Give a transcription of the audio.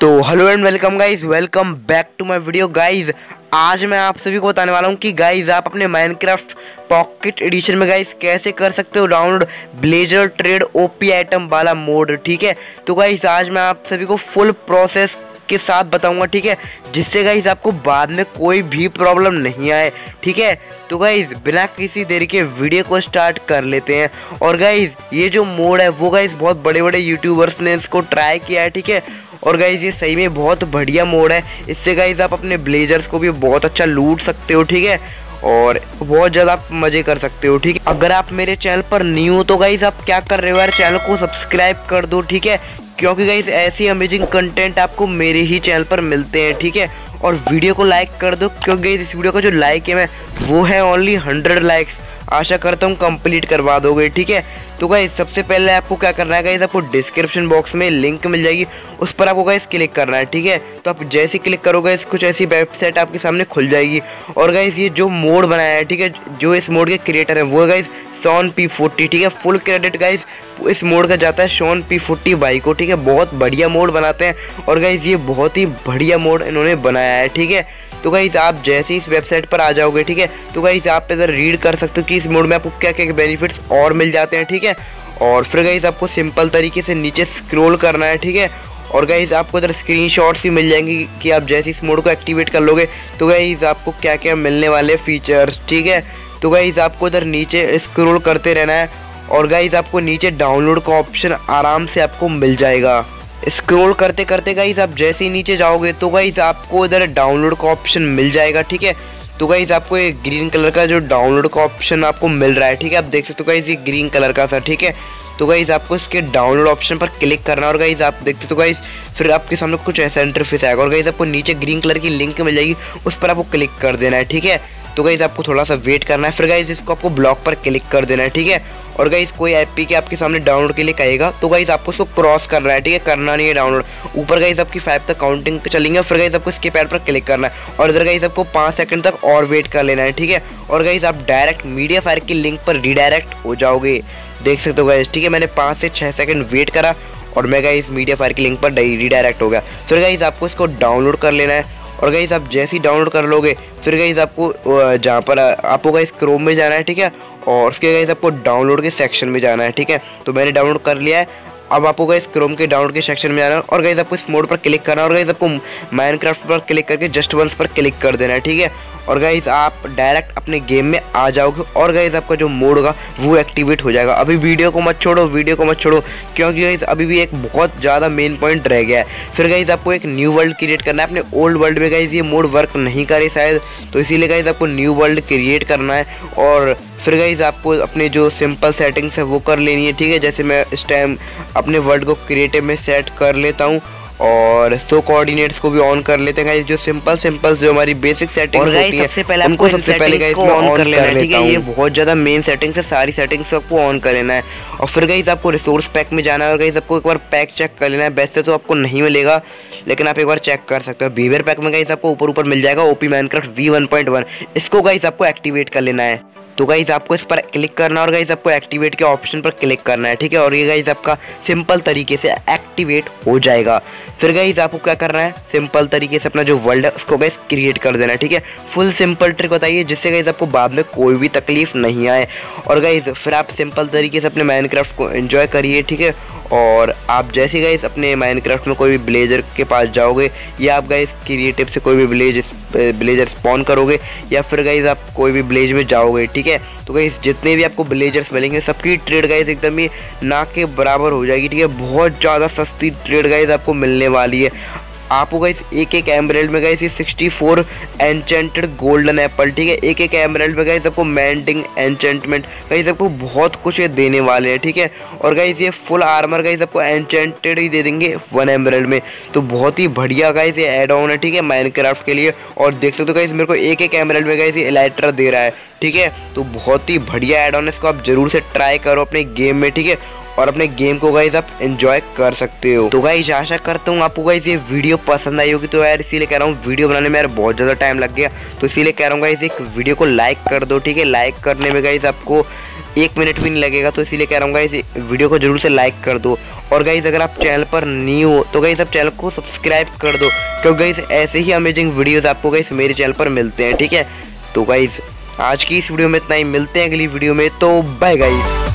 तो hello and welcome guys welcome back to my video guys आज मैं आप सभी को बताने वाला हूँ कि गाइज़ आप अपने माइनक्राफ्ट पॉकेट एडिशन में गाइज़ कैसे कर सकते हो download blazer trade OP item वाला मोड ठीक है? तो गाइज़ आज मैं आप सभी को फुल प्रोसेस के साथ बताऊँगा, ठीक है? जिससे गाइज़ आपको बाद में कोई भी प्रॉब्लम नहीं आए, ठीक है? तो गाइज़ बिना किसी देरी के वीडियो को स्टार्ट कर लेते हैं। और गाइज़ ये जो मोड है, वो गाइज़ बहुत बड़े बड़े यूट्यूबर्स ने इसको ट्राई किया है, ठीक है? और गाइज़ ये सही में बहुत बढ़िया मोड है। इससे गाइज़ आप अपने ब्लेजर्स को भी बहुत अच्छा लूट सकते हो, ठीक है? और बहुत ज़्यादा आप मज़े कर सकते हो, ठीक है? अगर आप मेरे चैनल पर न्यू हो तो गाइज़ आप क्या कर रहे हो यार? चैनल को सब्सक्राइब कर दो, ठीक है? क्योंकि गाइज़ ऐसी अमेजिंग कंटेंट आपको मेरे ही चैनल पर मिलते हैं, ठीक है? और वीडियो को लाइक कर दो, क्योंकि गाइज़ इस वीडियो का जो लाइक है मैं वो है ओनली हंड्रेड लाइक्स आशा करता हूँ कंप्लीट करवा दोगे, ठीक है? तो गाइज़ सबसे पहले आपको क्या करना है गाइज़ आपको डिस्क्रिप्शन बॉक्स में लिंक मिल जाएगी। उस पर आपको गाइज़ क्लिक करना है, ठीक है? तो आप जैसे क्लिक करोगे इस कुछ ऐसी वेबसाइट आपके सामने खुल जाएगी। और गाइज़ ये जो मोड बनाया है, ठीक है, जो इस मोड के क्रिएटर है, वो गाइज़ सोन पी फोर्टी ठीक है? फुल क्रेडिट गाइज़ इस मोड का जाता है शॉन पी फोर्टी बाई को, ठीक है? बहुत बढ़िया मोड बनाते हैं। और गाइज़ ये बहुत ही बढ़िया मोड इन्होंने बनाया है, ठीक है? तो गाइज़ आप जैसे इस वेबसाइट पर आ जाओगे, ठीक है? तो गाइज़ आप इधर रीड कर सकते हो कि इस मोड में आपको क्या क्या बेनिफिट्स और मिल जाते हैं, ठीक है? और फिर गाइज़ आपको सिंपल तरीके से नीचे स्क्रोल करना है, ठीक है? और गाइज़ आपको इधर स्क्रीन भी मिल जाएँगी कि आप जैसे इस मोड को एक्टिवेट कर लोगे तो गाइज़ आपको क्या क्या मिलने वाले फीचर्स ठीक है? तो गाइज़ आपको इधर नीचे स्क्रोल करते रहना है और गाइज़ आपको नीचे डाउनलोड का ऑप्शन आराम से आपको मिल जाएगा। स्क्रॉल करते करते गाइज़ आप जैसे ही नीचे जाओगे तो गाइज़ आपको इधर डाउनलोड का ऑप्शन मिल जाएगा, ठीक है? तो गाइज़ आपको ये ग्रीन कलर का जो डाउनलोड का ऑप्शन आपको मिल रहा है, ठीक है? आप देख सकते हो गाइज़ ये ग्रीन कलर का था ठीक है? तो गाइज़ आपको इसके डाउनलोड ऑप्शन पर क्लिक करना और गाइज़ आप देखते तो गाइज़ फिर आपके सामने कुछ ऐसा इंटरफेस आएगा और गाइज़ आपको नीचे ग्रीन कलर की लिंक मिल जाएगी, उस पर आपको क्लिक कर देना है, ठीक है? तो गाइज़ आपको थोड़ा सा वेट करना है, फिर गाइज़ इसको आपको ब्लॉक पर क्लिक कर देना है, ठीक है? और गाइज़ कोई ऐप पी के आपके सामने डाउनलोड के लिए कहेगा तो गाइज़ आपको उसको क्रॉस करना है, ठीक है? करना नहीं है डाउनलोड ऊपर गाइज़ आपकी फाइव तक काउंटिंग चलेंगे, फिर गाइज़ आपको इसके पैड पर क्लिक करना है। और इधर गाइज़ आपको पाँच सेकंड तक और वेट कर लेना है, ठीक है? और गाइज़ आप डायरेक्ट मीडिया फायर की लिंक पर रिडायरेक्ट हो जाओगे। देख सकते हो गाइज़ ठीक है? मैंने पाँच से छः सेकंड वेट करा और मैं गाइज़ मीडिया फायर की लिंक पर रिडायरेक्ट हो गया। फिर गाइज़ आपको इसको डाउनलोड कर लेना है। और गाइज़ आप जैसे ही डाउनलोड कर लोगे, फिर गाइज़ आपको जहाँ पर, आपको गाइज़ क्रोम में जाना है, ठीक है? और उसके गाइज़ आपको डाउनलोड के सेक्शन में जाना है, ठीक है? तो मैंने डाउनलोड कर लिया है। अब आपको गाइस क्रोम के डाउनलोड के सेक्शन में जाना है और गाइस आपको इस मोड पर क्लिक करना है और गाइस आपको माइनक्राफ्ट पर क्लिक करके जस्ट वंस पर क्लिक कर देना है, ठीक है? और गाइज़ आप डायरेक्ट अपने गेम में आ जाओगे और गाइज़ आपका जो मोड होगा, वो एक्टिवेट हो जाएगा। अभी वीडियो को मत छोड़ो वीडियो को मत छोड़ो, क्योंकि गाइज़ अभी भी एक बहुत ज़्यादा मेन पॉइंट रह गया है। फिर गाइज़ आपको एक न्यू वर्ल्ड क्रिएट करना है। अपने ओल्ड वर्ल्ड में गाइज़ ये मोड वर्क नहीं करे शायद तो इसीलिए गाइज़ आपको न्यू वर्ल्ड क्रिएट करना है। और फिर गाइज़ आपको अपने जो सिंपल सेटिंग्स है, वो कर लेनी है, ठीक है? जैसे मैं इस टाइम अपने वर्ल्ड को क्रिएटिव में सेट कर लेता हूँ। और सो कोऑर्डिनेट्स को भी ऑन कर लेते हैं जो सिंपल सिंपल जो हमारी बेसिक सेटिंग्स होती है सबसे पहले उनको सबसे पहले गाइस में ऑन कर लेना है ठीक है? ये बहुत ज़्यादा मेन सेटिंग्स है सारी सेटिंग्स आपको ऑन कर लेना है। और फिर गाइस आपको रिसोर्स पैक में जाना है और गाइस आपको एक बार पैक चेक कर लेना है। वैसे तो आपको नहीं मिलेगा लेकिन आप एक बार चेक कर सकते हो। बीवियर पैक में गाइस आपको ऊपर ऊपर मिल जाएगा OP Minecraft v one point one इसको गाइस आपको एक्टिवेट कर लेना है। तो गाइज़ आपको इस पर क्लिक करना और गाइज़ आपको एक्टिवेट के ऑप्शन पर क्लिक करना है, ठीक है? और ये गाइज़ आपका सिंपल तरीके से एक्टिवेट हो जाएगा। फिर गाइज़ आपको क्या करना है? सिंपल तरीके से अपना जो वर्ल्ड है, उसको गाइज़ क्रिएट कर देना है, ठीक है? फुल सिंपल ट्रिक बताइए, जिससे गाइज़ आपको बाद में कोई भी तकलीफ़ नहीं आए। और गाइज़ फिर आप सिंपल तरीके से अपने माइनक्राफ्ट को एंजॉय करिए, ठीक है? और आप जैसे गए अपने माइनक्राफ्ट में कोई भी ब्लेजर के पास जाओगे, या आप गाइस क्रिएटिव से कोई भी ब्लेज ब्लेजर स्पॉन करोगे, या फिर गाइस आप कोई भी ब्लेज में जाओगे, ठीक है? तो गाइस जितने भी आपको ब्लेजर्स मिलेंगे, सबकी ट्रेड गाइज़ एकदम ही ना के बराबर हो जाएगी, ठीक है? बहुत ज़्यादा सस्ती ट्रेड गाइज़ आपको मिलने वाली है। आपको गाइस एक एक एमरेल्ड में गाइस ये 64 एंचेंटेड गोल्डन एप्पल ठीक है? एक एक एमरेल्ड में गाइस आपको मैंडिंग एंचेंटमेंट गाइस आपको बहुत कुछ ये देने वाले हैं, ठीक है? और गाइस ये फुल आर्मर गाइस आपको एंचेंटेड ही दे देंगे वन एमरेल्ड में। तो बहुत ही बढ़िया गाइस ये एड ऑन है, ठीक है माइनक्राफ्ट के लिए। और देख सकते हो गाइस मेरे को एक एक एमरेल्ड में गाइस ये एलाइट्रा दे रहा है, ठीक है? तो बहुत ही बढ़िया एड ऑन है, इसको आप ज़रूर से ट्राई करो अपने गेम में, ठीक है? और अपने गेम को गाइज़ आप एंजॉय कर सकते हो। तो गाइज़ आशा करता हूँ आपको गाइज़ ये वीडियो पसंद आई होगी। तो यार, इसीलिए कह रहा हूँ वीडियो बनाने में यार बहुत ज़्यादा टाइम लग गया। तो इसीलिए कह रहा हूँ गाइज़ एक वीडियो को लाइक कर दो, ठीक है? लाइक करने में गाइज़ आपको एक मिनट भी नहीं लगेगा। तो इसीलिए कह रहा हूँ गाइज़ वीडियो को ज़रूर से लाइक कर दो। और गाइज़ अगर आप चैनल पर न्यू हो तो गाइज़ आप चैनल को सब्सक्राइब कर दो। क्योंकि गाइज़ ऐसे ही अमेजिंग वीडियोस आपको गाइज़ मेरे चैनल पर मिलते हैं, ठीक है? तो गाइज़ आज की इस वीडियो में इतना ही। मिलते हैं अगली वीडियो में। तो बाय गाइज़